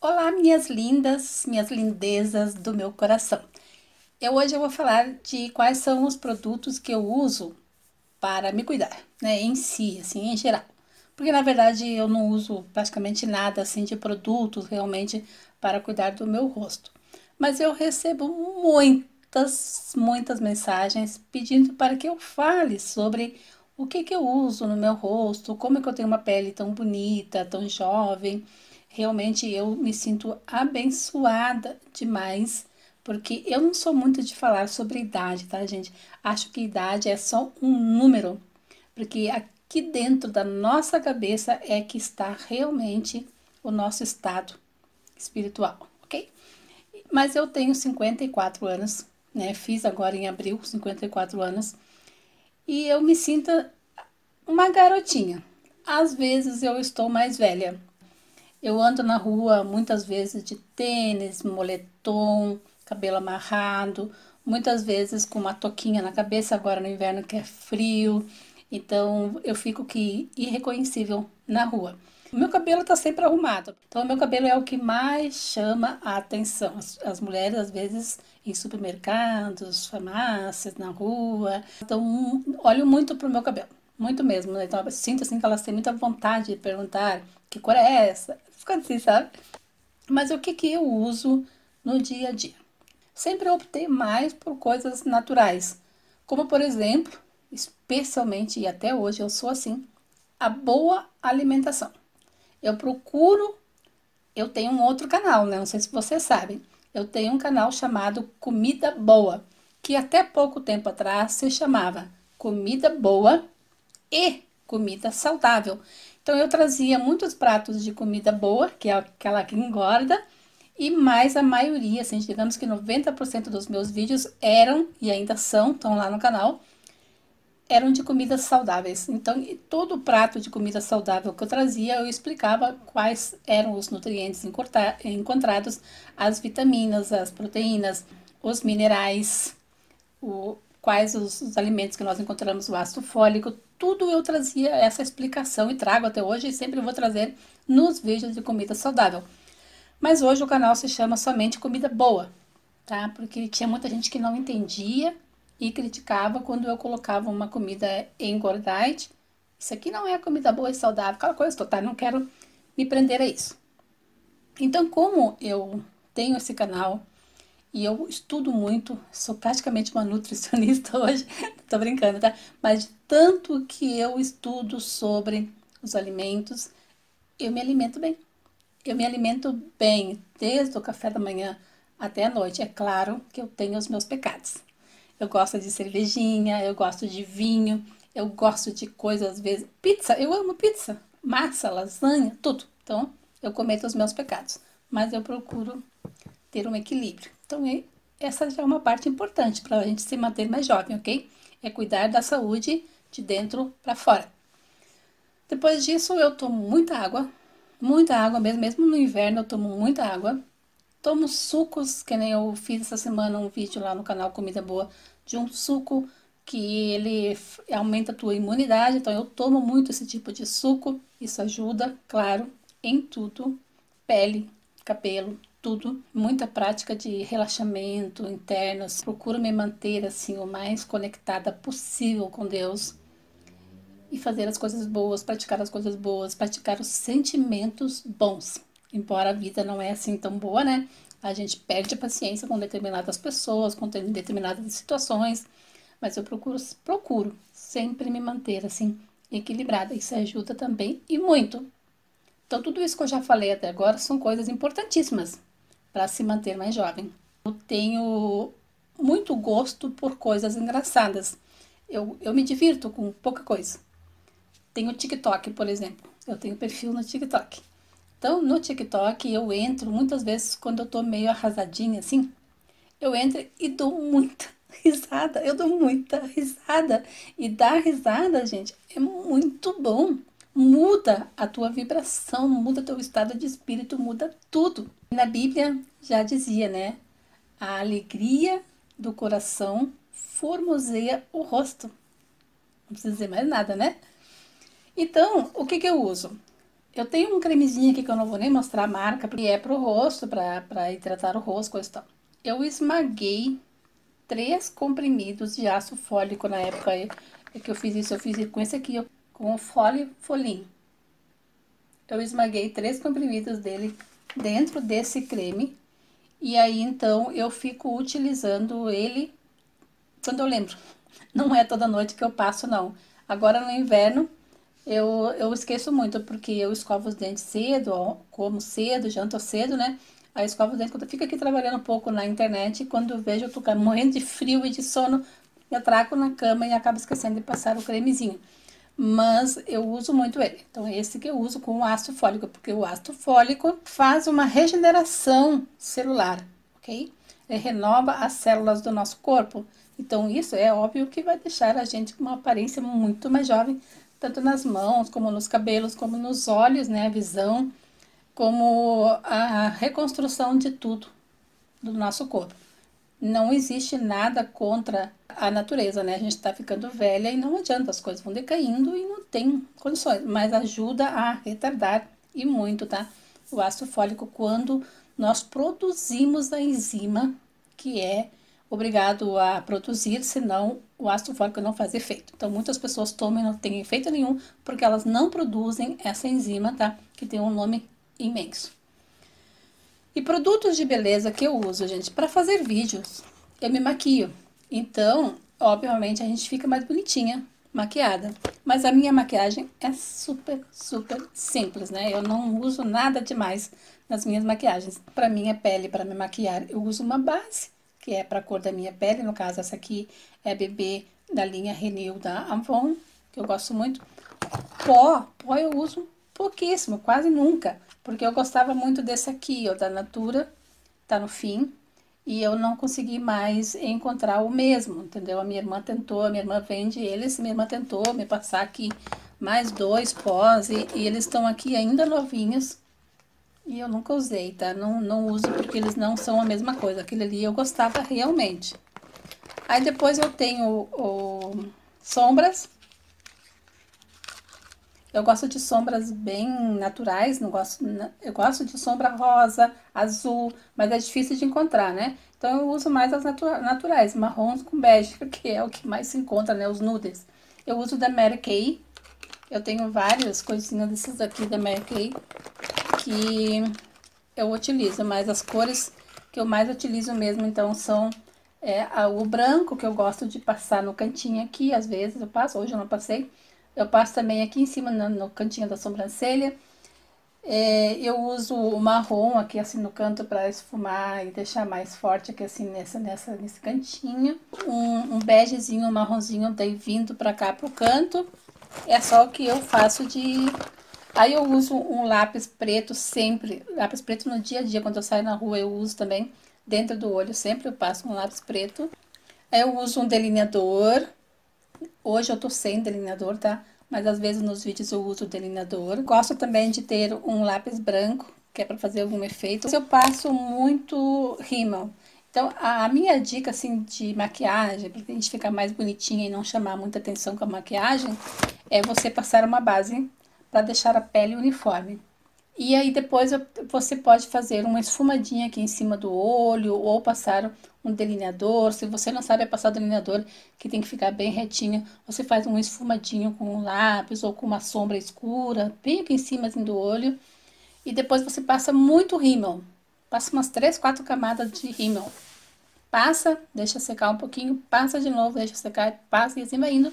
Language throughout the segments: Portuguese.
Olá, minhas lindas, minhas lindezas do meu coração. Eu hoje eu vou falar de quais são os produtos que eu uso para me cuidar, né, em si, assim, em geral. Porque na verdade eu não uso praticamente nada assim de produtos realmente para cuidar do meu rosto. Mas eu recebo muitas, muitas mensagens pedindo para que eu fale sobre o que que eu uso no meu rosto, como é que eu tenho uma pele tão bonita, tão jovem realmente eu me sinto abençoada demais, porque eu não sou muito de falar sobre idade, tá, gente? Acho que idade é só um número, porque aqui dentro da nossa cabeça é que está realmente o nosso estado espiritual, ok? Mas eu tenho 54 anos, né? Fiz agora em abril 54 anos e eu me sinto uma garotinha. Às vezes eu estou mais velha, eu ando na rua muitas vezes de tênis, moletom, cabelo amarrado, muitas vezes com uma toquinha na cabeça, agora no inverno que é frio. Então eu fico que irreconhecível na rua. O meu cabelo está sempre arrumado. Então, o meu cabelo é o que mais chama a atenção. As, as, mulheres, às vezes, em supermercados, farmácias, na rua. Então, olho muito pro meu cabelo. Muito mesmo. Né? Então, sinto assim que elas têm muita vontade de perguntar que cor é essa? Ficando assim, sabe? Mas o que, que eu uso no dia a dia? Sempre optei mais por coisas naturais, como por exemplo, especialmente e até hoje eu sou assim, a boa alimentação. Eu procuro, eu tenho um outro canal, né? Não sei se vocês sabem. Eu tenho um canal chamado Comida Boa, que até pouco tempo atrás se chamava Comida Boa e Comida Saudável. Então eu trazia muitos pratos de comida boa, que é aquela que engorda, e mais a maioria, assim, digamos que 90% dos meus vídeos eram, e ainda são, estão lá no canal, eram de comidas saudáveis. Então, todo prato de comida saudável que eu trazia, eu explicava quais eram os nutrientes encontrados, as vitaminas, as proteínas, os minerais, o, quais os, os, alimentos que nós encontramos, o ácido fólico, tudo eu trazia essa explicação e trago até hoje e sempre vou trazer nos vídeos de comida saudável. Mas hoje o canal se chama somente Comida Boa, tá? Porque tinha muita gente que não entendia e criticava quando eu colocava uma comida engordante. Isso aqui não é comida boa e saudável, aquela coisa toda, tá? Não quero me prender a isso. Então, como eu tenho esse canal e eu estudo muito, sou praticamente uma nutricionista hoje, tô brincando, tá? Mas de tanto que eu estudo sobre os alimentos, eu me alimento bem. Eu me alimento bem desde o café da manhã até a noite. É claro que eu tenho os meus pecados. Eu gosto de cervejinha, eu gosto de vinho, eu gosto de coisas às vezes. Pizza, eu amo pizza, massa, lasanha, tudo. Então, eu cometo os meus pecados. Mas eu procuro ter um equilíbrio. Então, essa já é uma parte importante para a gente se manter mais jovem, ok? É cuidar da saúde de dentro para fora. Depois disso, eu tomo muita água, muita água mesmo, mesmo no inverno eu tomo muita água. Tomo sucos, que nem eu fiz essa semana um vídeo lá no canal Comida Boa, de um suco que ele aumenta a tua imunidade, então eu tomo muito esse tipo de suco, isso ajuda, claro, em tudo, pele, cabelo, tudo, muita prática de relaxamento interno. Procuro me manter assim o mais conectada possível com Deus e fazer as coisas boas, praticar as coisas boas, praticar os sentimentos bons. Embora a vida não é assim tão boa, né? A gente perde a paciência com determinadas pessoas, com determinadas situações, mas eu procuro, procuro sempre me manter assim equilibrada. Isso ajuda também e muito. Então, tudo isso que eu já falei até agora são coisas importantíssimas para se manter mais jovem. Eu tenho muito gosto por coisas engraçadas. Eu, eu me divirto com pouca coisa. Tenho TikTok, por exemplo. Eu tenho perfil no TikTok. Então, no TikTok, eu entro muitas vezes quando eu tô meio arrasadinha assim. Eu entro e dou muita risada. Eu dou muita risada. E dar risada, gente, é muito bom muda a tua vibração, muda teu estado de espírito, muda tudo. Na Bíblia já dizia, né? A alegria do coração formoseia o rosto. Não precisa dizer mais nada, né? Então, o que, que eu uso? Eu tenho um cremezinho aqui que eu não vou nem mostrar a marca, porque é pro rosto, pra, pra hidratar o rosto, coisa e tal. Eu esmaguei três comprimidos de ácido fólico na época que eu fiz isso. Eu fiz com esse aqui, com o Fole Folim. Eu esmaguei três comprimidos dele dentro desse creme. E aí, então, eu fico utilizando ele quando eu lembro. Não é toda noite que eu passo, não. Agora, no inverno, eu, eu esqueço muito, porque eu escovo os dentes cedo, ó, como cedo, janto cedo, né? Aí escovo os dentes, quando eu fico aqui trabalhando um pouco na internet, quando eu vejo eu tô morrendo de frio e de sono, me atraco na cama e acabo esquecendo de passar o cremezinho mas eu uso muito ele. Então, é esse que eu uso com o ácido fólico, porque o ácido fólico faz uma regeneração celular, ok? Ele renova as células do nosso corpo. Então, isso é óbvio que vai deixar a gente com uma aparência muito mais jovem, tanto nas mãos, como nos cabelos, como nos olhos, né? A visão, como a reconstrução de tudo do nosso corpo. Não existe nada contra a natureza, né? A gente está ficando velha e não adianta, as coisas vão decaindo e não tem condições, mas ajuda a retardar e muito, tá? O ácido fólico quando nós produzimos a enzima que é obrigado a produzir, senão o ácido fólico não faz efeito. Então, muitas pessoas tomam e não tem efeito nenhum porque elas não produzem essa enzima, tá? Que tem um nome imenso. E produtos de beleza que eu uso, gente, para fazer vídeos, eu me maquio. Então, obviamente, a gente fica mais bonitinha, maquiada. Mas a minha maquiagem é super, super simples, né? Eu não uso nada demais nas minhas maquiagens. Para minha pele, para me maquiar, eu uso uma base, que é para a cor da minha pele. No caso, essa aqui é bebê da linha Renew da Avon, que eu gosto muito. Pó, pó eu uso pouquíssimo, quase nunca. Porque eu gostava muito desse aqui, ó, da Natura, tá no fim e eu não consegui mais encontrar o mesmo, entendeu? A minha irmã tentou, a minha irmã vende eles, minha irmã tentou me passar aqui mais dois pós e, e eles estão aqui ainda novinhos e eu nunca usei, tá? Não, não uso porque eles não são a mesma coisa, aquele ali eu gostava realmente. Aí depois eu tenho o, sombras, eu gosto de sombras bem naturais, não gosto, eu gosto de sombra rosa, azul, mas é difícil de encontrar, né? Então eu uso mais as naturais, marrons com bege, porque é o que mais se encontra, né? Os nudes. Eu uso da Mary Kay. Eu tenho várias coisinhas desses aqui da Mary Kay que eu utilizo, mas as cores que eu mais utilizo mesmo, então, são é, o branco, que eu gosto de passar no cantinho aqui, às vezes eu passo, hoje eu não passei, eu passo também aqui em cima, no, no cantinho da sobrancelha. É, eu uso o marrom aqui assim no canto para esfumar e deixar mais forte aqui assim nessa, nessa, nesse cantinho. Um, um begezinho, um marronzinho daí vindo para cá pro canto. É só o que eu faço de... Aí eu uso um lápis preto sempre, lápis preto no dia a dia, quando eu saio na rua eu uso também dentro do olho, sempre eu passo um lápis preto. Aí eu uso um delineador, Hoje eu tô sem delineador, tá? Mas às vezes nos vídeos eu uso delineador. Gosto também de ter um lápis branco, que é para fazer algum efeito. Eu passo muito rímel. Então, a minha dica, assim, de maquiagem, para a gente ficar mais bonitinha e não chamar muita atenção com a maquiagem, é você passar uma base para deixar a pele uniforme. E aí depois você pode fazer uma esfumadinha aqui em cima do olho ou passar um delineador. Se você não sabe passar delineador, que tem que ficar bem retinho, você faz um esfumadinho com um lápis ou com uma sombra escura, bem aqui em cima assim, do olho. E depois você passa muito rímel. Passa umas 3, 4 camadas de rímel. Passa, deixa secar um pouquinho, passa de novo, deixa secar, passa e assim vai indo.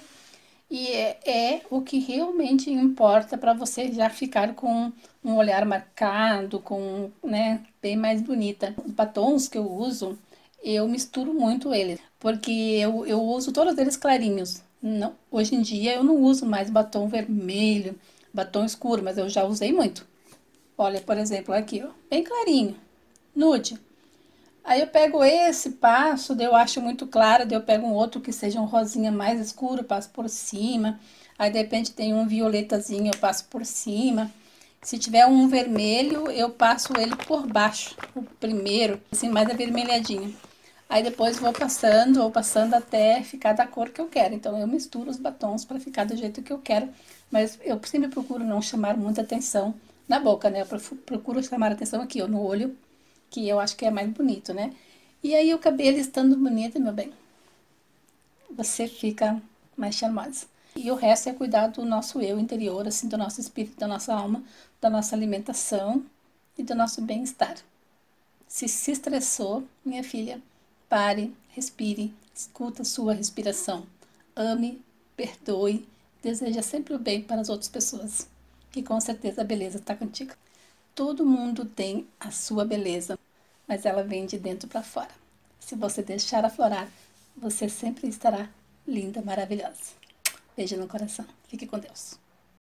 E é, é o que realmente importa para você já ficar com um olhar marcado, com, né, bem mais bonita. Os batons que eu uso, eu misturo muito eles, porque eu, eu uso todos eles clarinhos. Não, hoje em dia eu não uso mais batom vermelho, batom escuro, mas eu já usei muito. Olha, por exemplo, aqui, ó, bem clarinho, nude. Aí eu pego esse, passo, daí eu acho muito claro, daí eu pego um outro que seja um rosinha mais escuro, passo por cima. Aí de repente tem um violetazinho, eu passo por cima. Se tiver um vermelho, eu passo ele por baixo, o primeiro, assim, mais avermelhadinho. Aí depois vou passando, vou passando até ficar da cor que eu quero. Então eu misturo os batons para ficar do jeito que eu quero, mas eu sempre procuro não chamar muita atenção na boca, né? Eu procuro chamar atenção aqui, ó, no olho, que eu acho que é mais bonito, né? E aí o cabelo estando bonito, meu bem, você fica mais charmosa. E o resto é cuidar do nosso eu interior, assim, do nosso espírito, da nossa alma, da nossa alimentação e do nosso bem-estar. Se se estressou, minha filha, pare, respire, escuta sua respiração. Ame, perdoe, deseja sempre o bem para as outras pessoas. E com certeza a beleza está contigo. Todo mundo tem a sua beleza, mas ela vem de dentro para fora. Se você deixar aflorar, você sempre estará linda, maravilhosa. Beijo no coração. Fique com Deus.